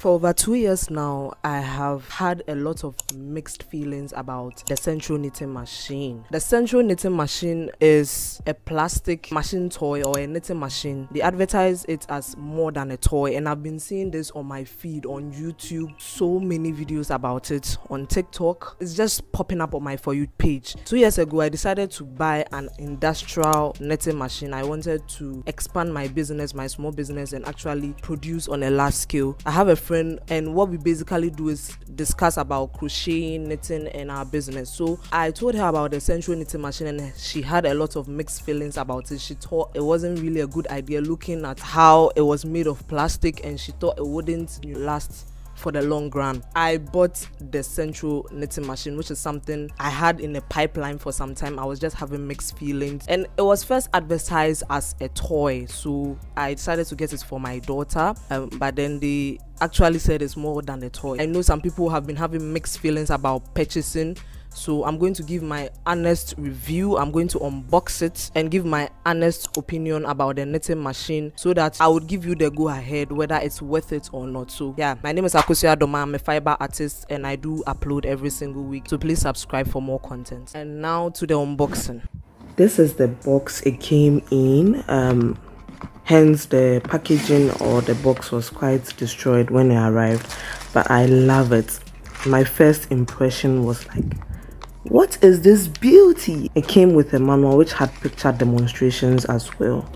For over two years now, I have had a lot of mixed feelings about the Sentro knitting machine. The Sentro knitting machine is a plastic machine toy or a knitting machine. They advertise it as more than a toy, and I've been seeing this on my feed on YouTube. So many videos about it on TikTok. It's just popping up on my For You page. Two years ago, I decided to buy an industrial knitting machine. I wanted to expand my business, my small business, and actually produce on a large scale. I have a friend and what we basically do is discuss about crocheting knitting and our business. So i told her about the Sentro knitting machine and she had a lot of mixed feelings about it. She thought it wasn't really a good idea looking at how it was made of plastic and she thought it wouldn't last for the long run. I bought the Sentro knitting machine, which is something I had in the pipeline for some time. I was just having mixed feelings, and it was first advertised as a toy, so I decided to get it for my daughter. Um, but then they actually said it's more than a toy. I know some people have been having mixed feelings about purchasing so i'm going to give my honest review. I'm going to unbox it and give my honest opinion about the knitting machine so that i would give you the go ahead whether it's worth it or not. So yeah my name is akosia doma i'm a fiber artist and i do upload every single week. So please subscribe for more content. And now to the unboxing. This is the box it came in um hence the packaging or the box was quite destroyed when it arrived but i love it. My first impression was like what is this beauty? It came with a manual which had picture demonstrations as well.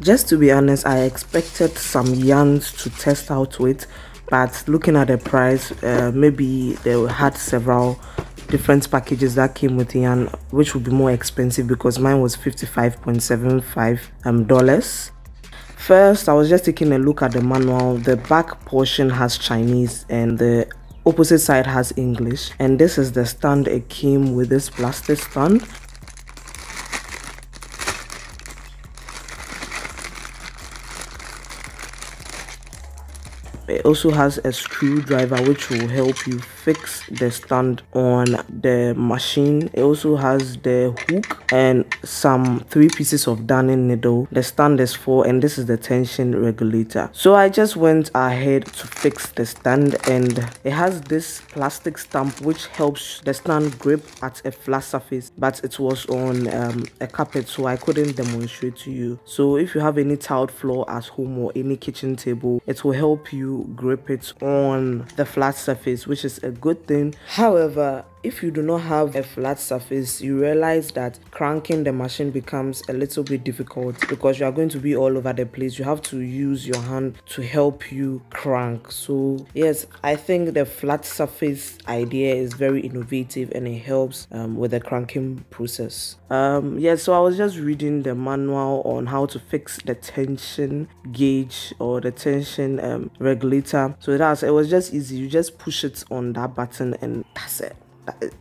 Just to be honest, I expected some yarns to test out with, but looking at the price, uh, maybe they had several different packages that came with yarn, which would be more expensive because mine was 55.75 um, dollars. First, I was just taking a look at the manual. The back portion has Chinese and the opposite side has English and this is the stand it came with this plastic stand it also has a screwdriver which will help you fix the stand on the machine. It also has the hook and some three pieces of darning needle. The stand is four and this is the tension regulator. So i just went ahead to fix the stand and it has this plastic stamp which helps the stand grip at a flat surface but it was on um, a carpet so i couldn't demonstrate to you. So if you have any tiled floor at home or any kitchen table it will help you grip it on the flat surface, which is a good thing. However, if you do not have a flat surface you realize that cranking the machine becomes a little bit difficult because you are going to be all over the place. You have to use your hand to help you crank. So yes i think the flat surface idea is very innovative and it helps um, with the cranking process. Um yeah so i was just reading the manual on how to fix the tension gauge or the tension um, regulator. So that's it was just easy. You just push it on that button and that's it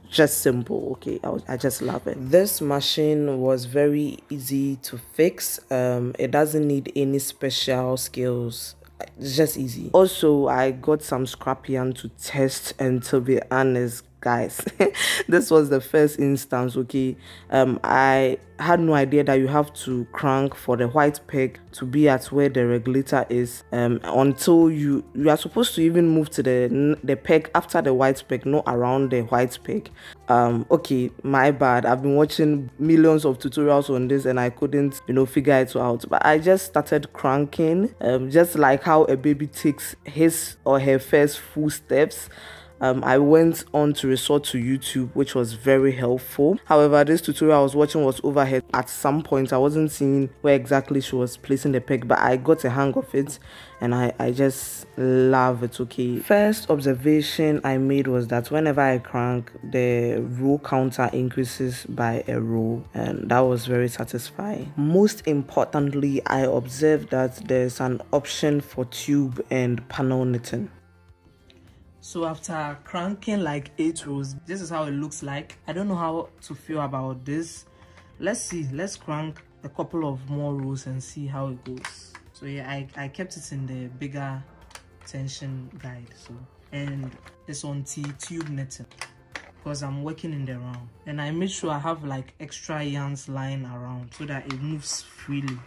just simple okay? I, I just love it. This machine was very easy to fix. Um it doesn't need any special skills. It's just easy. Also i got some scrap yarn to test and to be honest guys. This was the first instance okay? Um i had no idea that you have to crank for the white peg to be at where the regulator is um until you you are supposed to even move to the the peg after the white peg not around the white peg. Um okay my bad. I've been watching millions of tutorials on this and i couldn't you know figure it out. But i just started cranking um just like how a baby takes his or her first full steps um, I went on to resort to YouTube, which was very helpful. However, this tutorial I was watching was overhead. At some point, I wasn't seeing where exactly she was placing the peg, but I got a hang of it and I, I just love it. Okay, first observation I made was that whenever I crank, the row counter increases by a row, and that was very satisfying. Most importantly, I observed that there's an option for tube and panel knitting. So after cranking like 8 rows, this is how it looks like. I don't know how to feel about this. Let's see. Let's crank a couple of more rows and see how it goes. So yeah, I, I kept it in the bigger tension guide. So And it's on T tube knitting because I'm working in the round. And I made sure I have like extra yarns lying around so that it moves freely.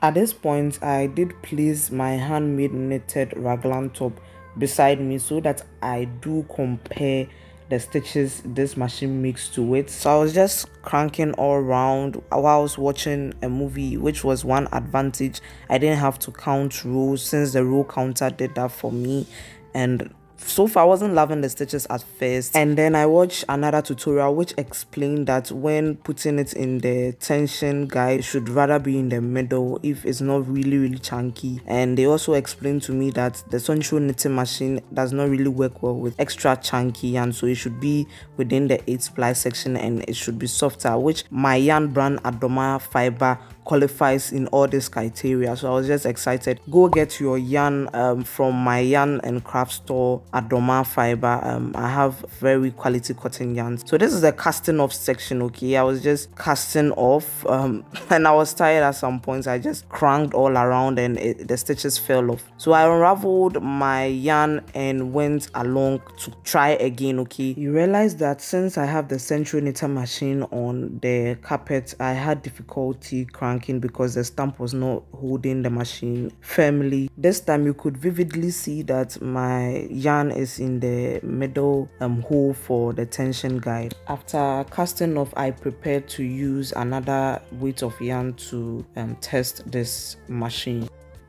At this point, I did place my handmade knitted raglan top beside me so that I do compare the stitches this machine makes to it. So i was just cranking all around while i was watching a movie which was one advantage. I didn't have to count rows since the row counter did that for me. And so far I wasn't loving the stitches at first. And then I watched another tutorial which explained that when putting it in the tension guide should rather be in the middle if it's not really really chunky. And they also explained to me that the Sentro knitting machine does not really work well with extra chunky and so it should be within the 8 ply section and it should be softer which my yarn brand Adoma fiber qualifies in all these criteria. So i was just excited. Go get your yarn um, from my yarn and craft store adoma fiber. Um, i have very quality cotton yarns. So this is the casting off section okay? I was just casting off um, and i was tired at some points. I just cranked all around and it, the stitches fell off. So i unraveled my yarn and went along to try again okay? You realize that since i have the Sentro knitting machine on the carpet i had difficulty cranking because the stamp was not holding the machine firmly. This time you could vividly see that my yarn is in the middle um, hole for the tension guide. After casting off, I prepared to use another weight of yarn to um, test this machine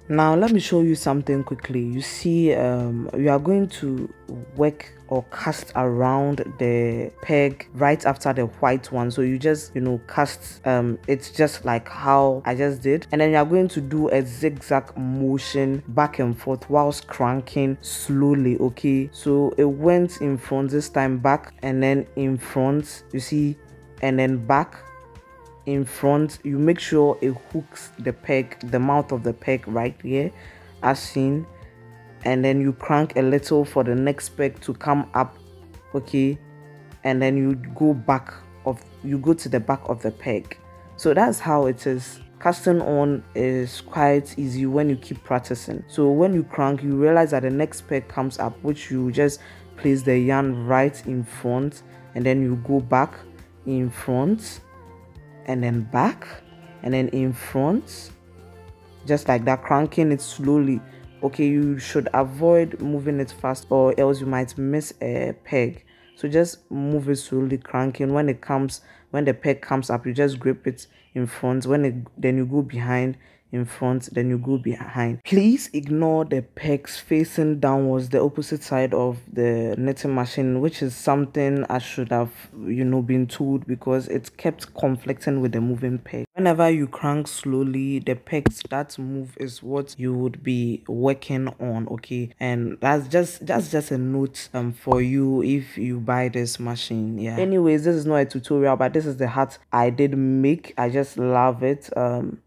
now let me show you something quickly. You see um, we are going to work or cast around the peg right after the white one. So you just you know cast um it's just like how i just did. And then you're going to do a zigzag motion back and forth whilst cranking slowly okay? So it went in front this time back and then in front you see and then back in front you make sure it hooks the peg the mouth of the peg right here as seen. And then you crank a little for the next peg to come up okay? And then you go back of you go to the back of the peg. So that's how it is. Casting on is quite easy when you keep practicing. So when you crank you realize that the next peg comes up which you just place the yarn right in front and then you go back in front and then back and then in front. Just like that cranking it slowly. Okay you should avoid moving it fast or else you might miss a peg. So just move it slowly cranking. When it comes when the peg comes up you just grip it in front. When it then you go behind in front then you go behind. Please ignore the pegs facing downwards the opposite side of the knitting machine which is something i should have you know been told because it kept conflicting with the moving peg. Whenever you crank slowly the pegs that move is what you would be working on okay? And that's just that's just a note um for you if you buy this machine yeah. Anyways this is not a tutorial but this is the hat i did make. I just love it um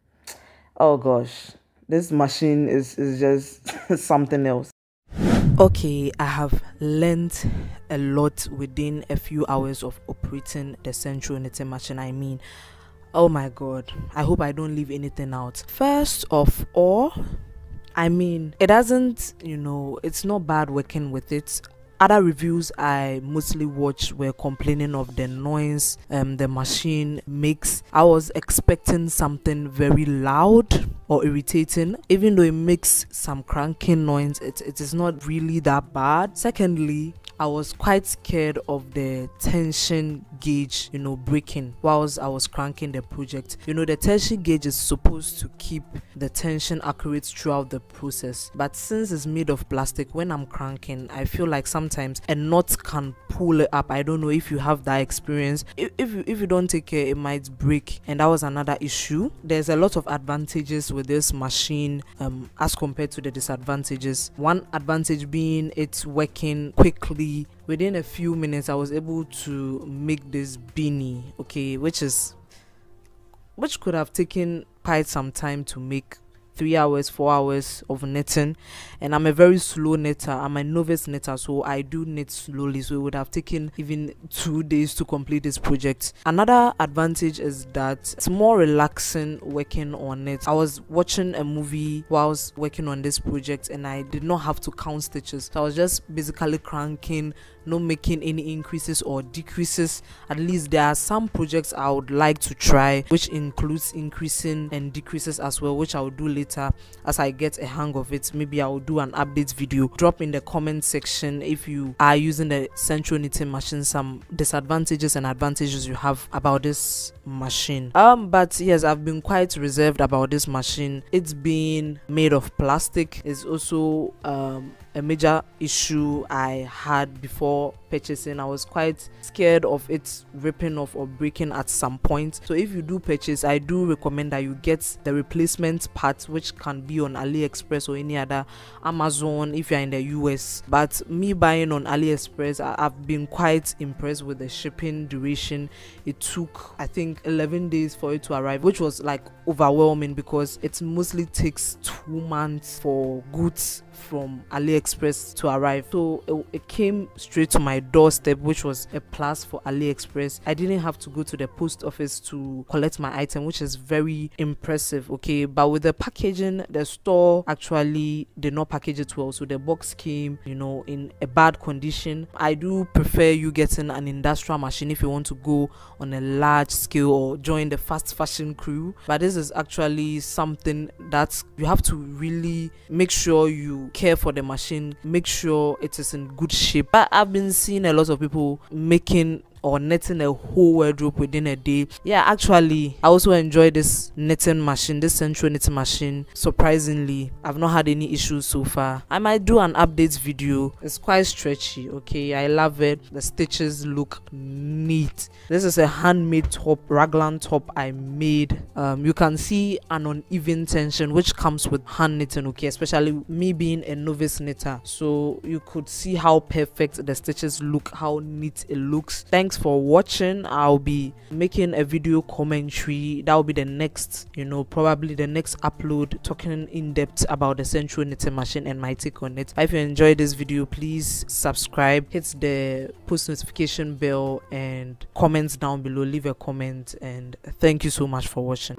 oh gosh. This machine is is just something else. Okay i have learned a lot within a few hours of operating the Sentro knitting machine i mean. Oh my god. I hope i don't leave anything out. First of all I mean, it doesn't, you know, it's not bad working with it other reviews I mostly watched were complaining of the noise um, the machine makes. I was expecting something very loud or irritating, even though it makes some cranking noise. It, it is not really that bad. Secondly, I was quite scared of the tension gauge, you know, breaking whilst I was cranking the project. You know, the tension gauge is supposed to keep the tension accurate throughout the process, but since it's made of plastic, when I'm cranking, I feel like sometimes a knot can pull it up. I don't know if you have that experience. If, if you, if you don't take care, it might break, and that was another issue. There's a lot of advantages with this machine um, as compared to the disadvantages. One advantage being it's working quickly within a few minutes i was able to make this beanie okay which is which could have taken quite some time to make three hours, four hours of knitting, and I'm a very slow knitter. I'm a novice knitter, so I do knit slowly. So it would have taken even two days to complete this project. Another advantage is that it's more relaxing working on it. I was watching a movie whilst working on this project, and I did not have to count stitches. So I was just basically cranking not making any increases or decreases. At least there are some projects i would like to try which includes increasing and decreases as well which i will do later as i get a hang of it. Maybe i will do an update video. Drop in the comment section if you are using the Sentro knitting machine some disadvantages and advantages you have about this machine. Um but yes i've been quite reserved about this machine. It's being made of plastic. It's also um a major issue I had before purchasing. I was quite scared of it ripping off or breaking at some point. So if you do purchase, I do recommend that you get the replacement parts which can be on AliExpress or any other Amazon if you're in the US. But me buying on AliExpress, I, have been quite impressed with the shipping duration. It took I think 11 days for it to arrive, which was like overwhelming because it mostly takes two months for goods from AliExpress to arrive. So it, it, came straight to my doorstep, which was a plus for AliExpress. I didn't have to go to the post office to collect my item, which is very impressive. Okay, but with the packaging, the store actually did not package it well, so the box came, you know, in a bad condition. I do prefer you getting an industrial machine if you want to go on a large scale or join the fast fashion crew. But this is actually something that you have to really make sure you care for the machine make sure it is in good shape but i've been seeing a lot of people making or knitting a whole wardrobe within a day. Yeah, actually, I also enjoy this knitting machine, this Sentro knitting machine. Surprisingly, I've not had any issues so far. I might do an update video. It's quite stretchy, okay? I love it. The stitches look neat. This is a handmade top, raglan top I made. Um, you can see an uneven tension which comes with hand knitting, okay? Especially me being a novice knitter. So you could see how perfect the stitches look, how neat it looks. Thanks thanks for watching. I'll be making a video commentary. That will be the next you know probably the next upload talking in depth about the Sentro knitting machine and my take on it. If you enjoyed this video. Please subscribe hit the post notification bell and comments down below. Leave a comment and thank you so much for watching